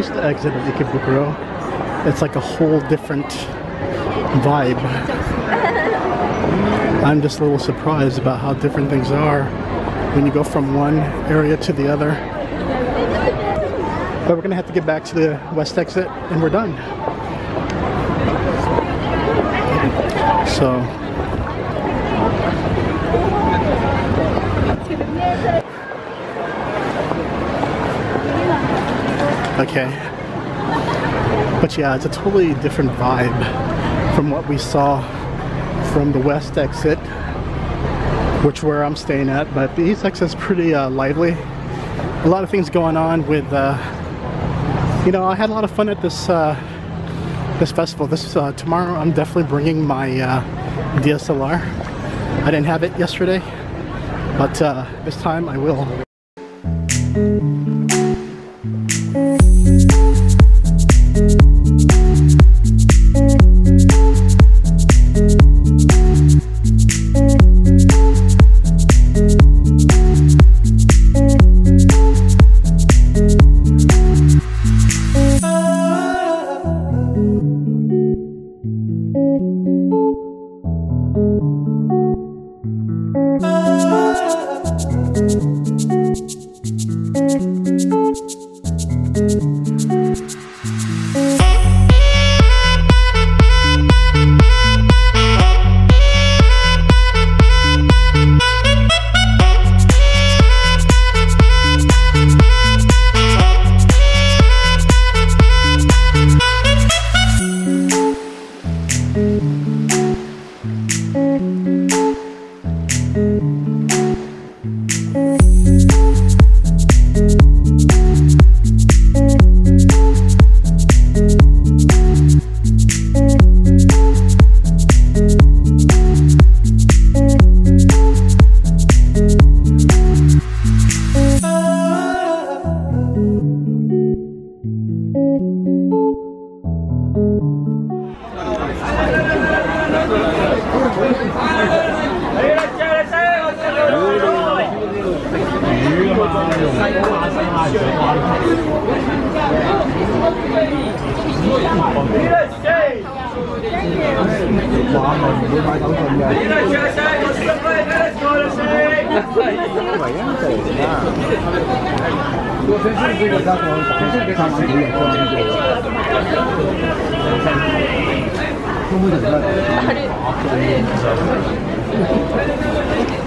the east exit of Ikebukuro. It's like a whole different vibe. I'm just a little surprised about how different things are when you go from one area to the other. But we're gonna have to get back to the west exit and we're done. So Okay. But yeah, it's a totally different vibe from what we saw from the west exit, which where I'm staying at. But the east exit is pretty uh, lively. A lot of things going on with, uh, you know, I had a lot of fun at this uh, this festival. This uh, tomorrow, I'm definitely bringing my uh, DSLR. I didn't have it yesterday, but uh, this time I will thank you 这个，家伙可以尝试一下，玩几样都玩得过。嗯，系，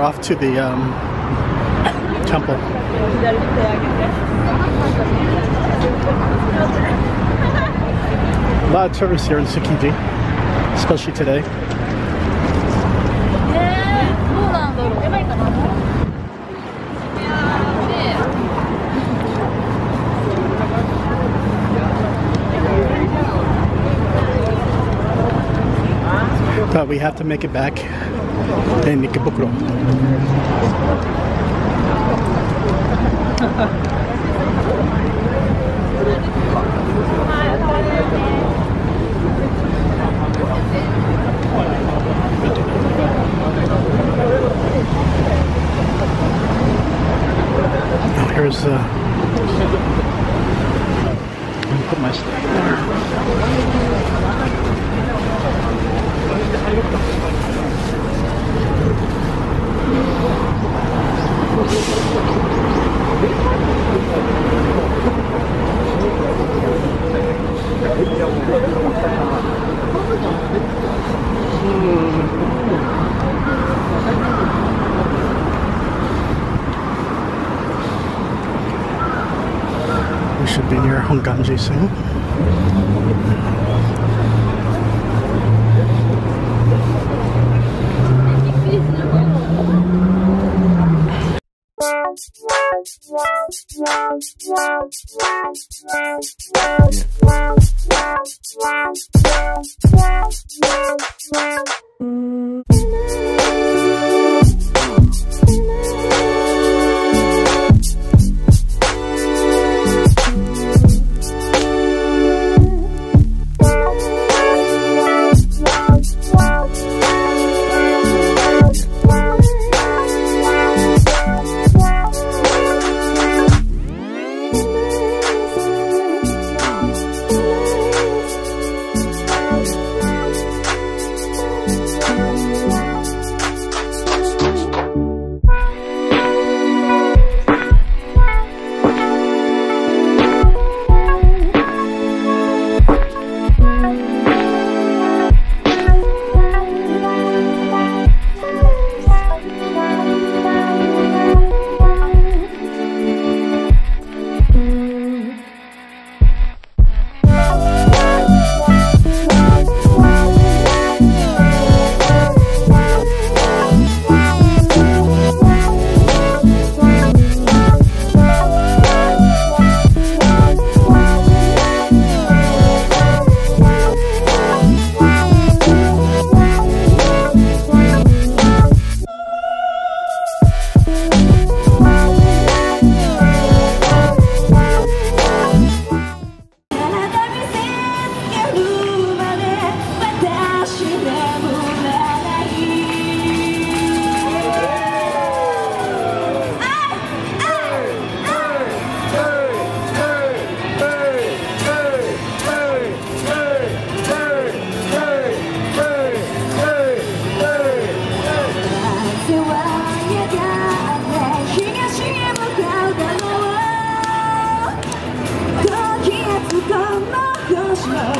we're off to the um, temple. A lot of tourists here in Tsukiji, especially today. But we have to make it back Ikebukuro. Oh, here's uh, put my stuff there. We should be near Honganji soon. Yeah.